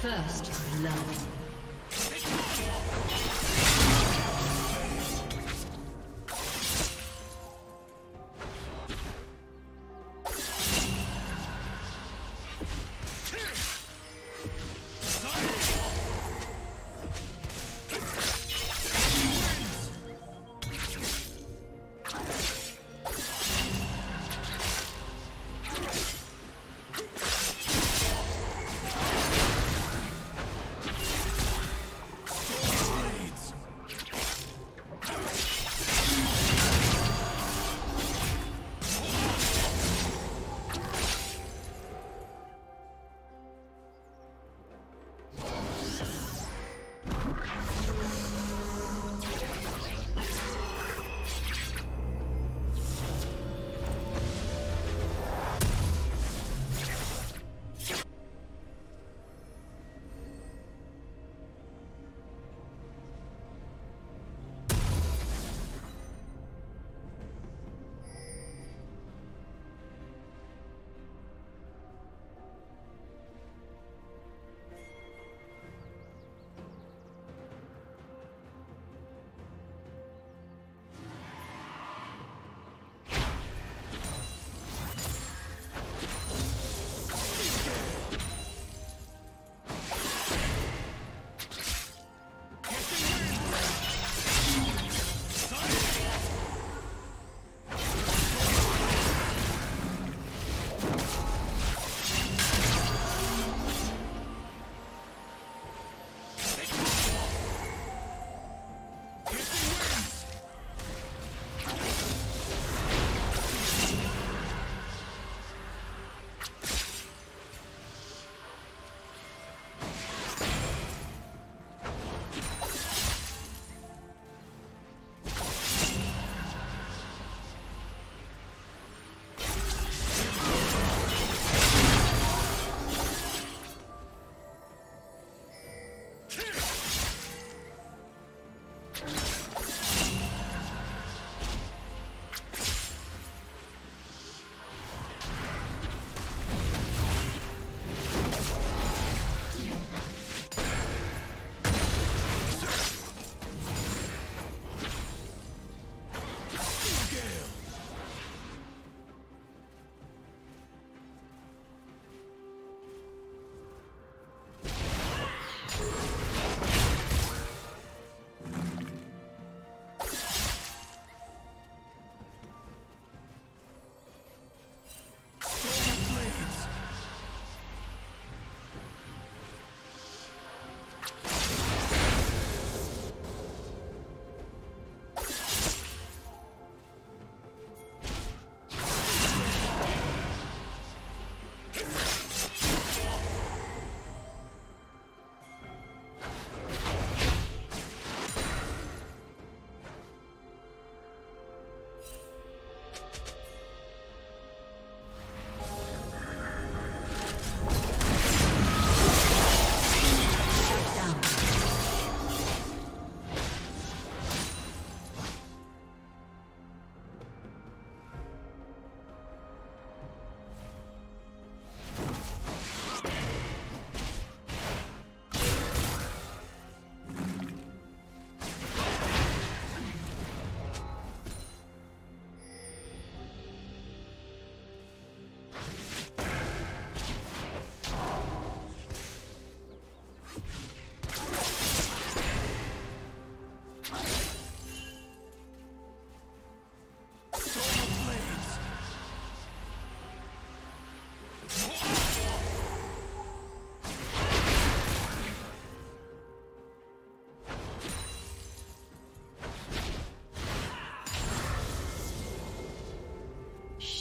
First blood.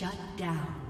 Shut down.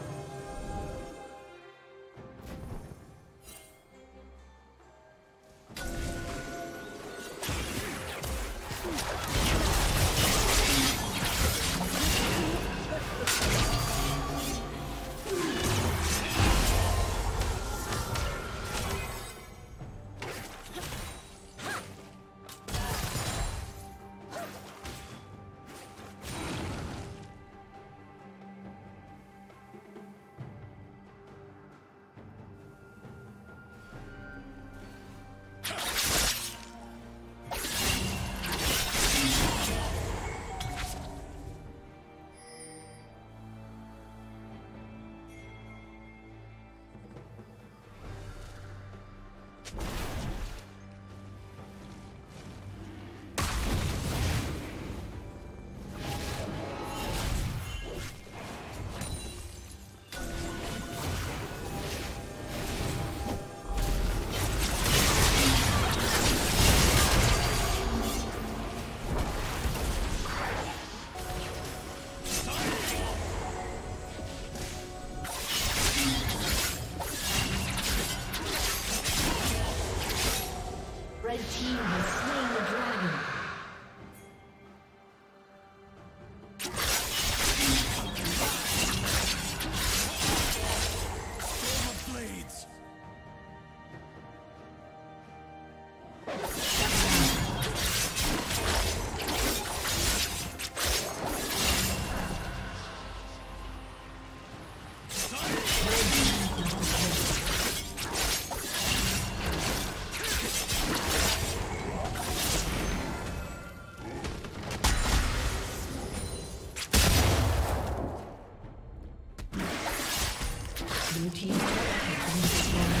Red Team's.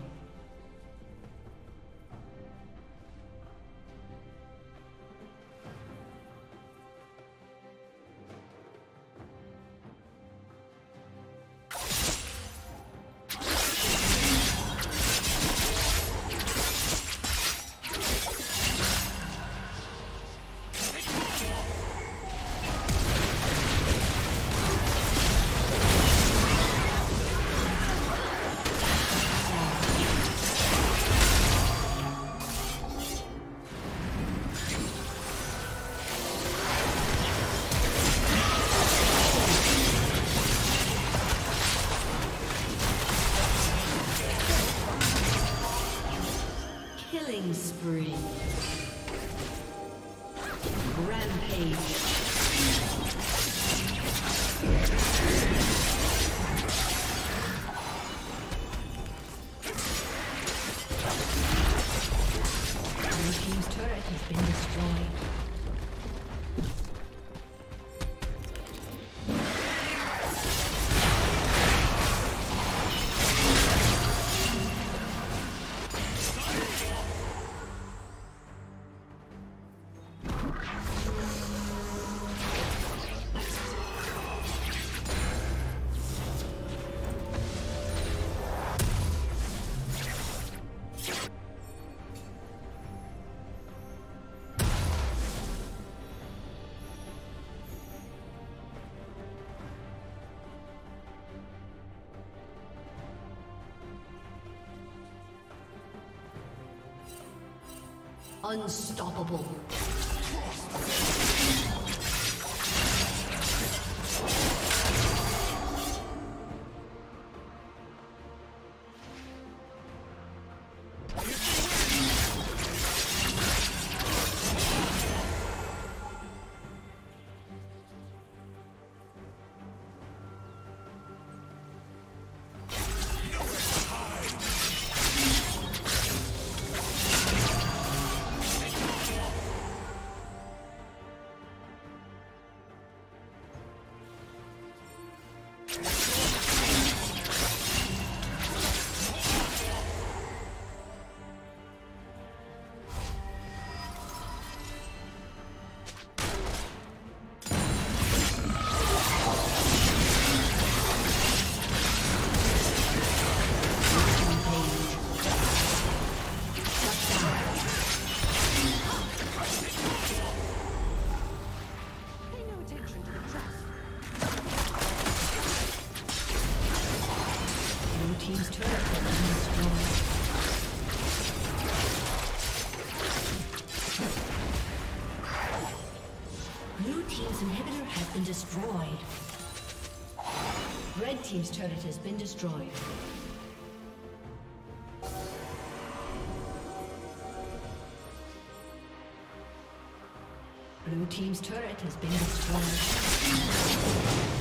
Blue Team's inhibitor has been destroyed. Red team's turret has been destroyed. Blue team's turret has been destroyed.